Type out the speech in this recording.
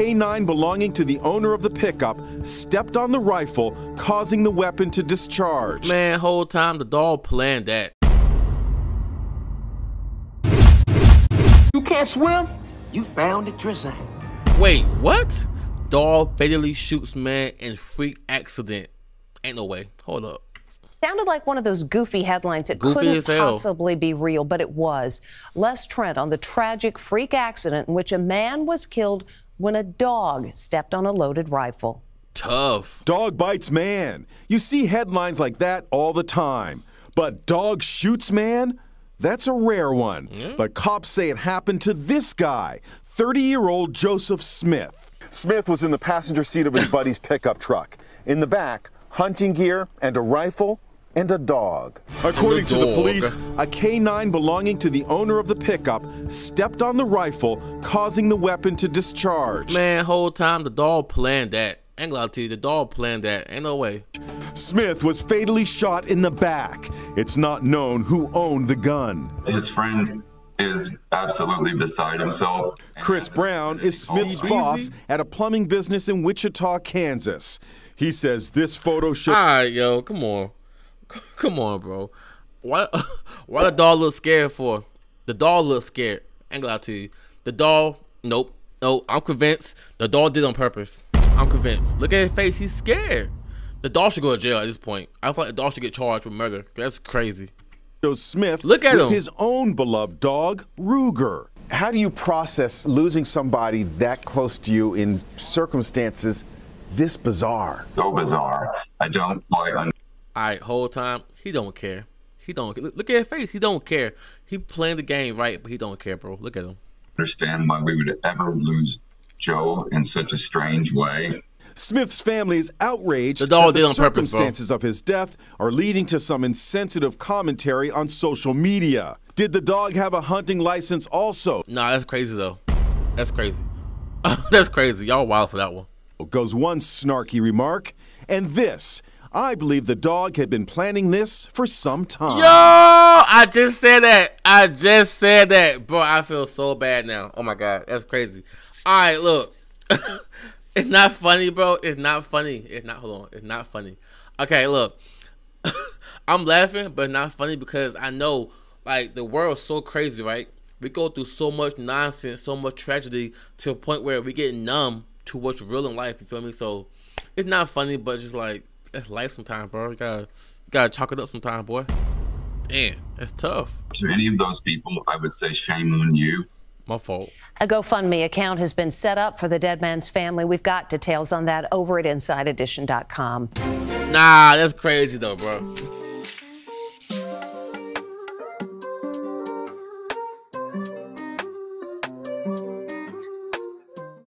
K9 belonging to the owner of the pickup stepped on the rifle, causing the weapon to discharge. Man, whole time the dog planned that. You can't swim? You found it, Trizang. Wait, what? Dog fatally shoots man in freak accident. Ain't no way. Hold up. Sounded like one of those goofy headlines that Goofy couldn't possibly be real, but it was. Les Trent on the tragic freak accident in which a man was killed when a dog stepped on a loaded rifle. Tough. Dog bites man. You see headlines like that all the time. But dog shoots man? That's a rare one. But cops say it happened to this guy, 30 year old Joseph Smith. Smith was in the passenger seat of his buddy's pickup truck. In the back, hunting gear and a rifle and a dog. According to the police, a K9 belonging to the owner of the pickup stepped on the rifle, causing the weapon to discharge. Man, whole time the dog planned that. Ain't gonna lie to you, the dog planned that. Ain't no way. Smith was fatally shot in the back. It's not known who owned the gun. His friend is absolutely beside himself. Chris Brown is Smith's boss at a plumbing business in Wichita, Kansas. He says this photo shows. Alright, yo, come on. Come on, bro. Why why the dog look scared for? The dog look scared. Ain't gonna lie to you. The dog, nope. No, I'm convinced the dog did on purpose. I'm convinced. Look at his face, he's scared. The dog should go to jail at this point. I feel like the dog should get charged with murder. That's crazy. shows Smith Look at with him. his own beloved dog, Ruger. How do you process losing somebody that close to you in circumstances this bizarre? So bizarre. I don't quite Alright, whole time, he don't care. He don't look, look at his face, he don't care. He playing the game right, but he don't care, bro. Look at him. understand why we would ever lose Joe in such a strange way. Smith's family is outraged The dog that the on purpose, circumstances of his death are leading to some insensitive commentary on social media. Did the dog have a hunting license also? Nah, that's crazy though. That's crazy. that's crazy. Y'all wild for that one. Goes one snarky remark. And this, I believe the dog had been planning this for some time. Yo, I just said that. I just said that, bro. I feel so bad now. Oh my god, that's crazy. All right, look, it's not funny, bro. It's not funny. It's not. Hold on, it's not funny. Okay, look, I'm laughing, but not funny because I know, like, the world's so crazy, right? We go through so much nonsense, so much tragedy, to a point where we get numb to what's real in life. You feel me? So it's not funny, but just like it's life sometimes, bro. You gotta, you gotta chalk it up sometimes, boy. Damn, that's tough. To any of those people, I would say shame on you. My fault. A GoFundMe account has been set up for the dead man's family. We've got details on that over at InsideEdition.com. Nah, that's crazy though, bro.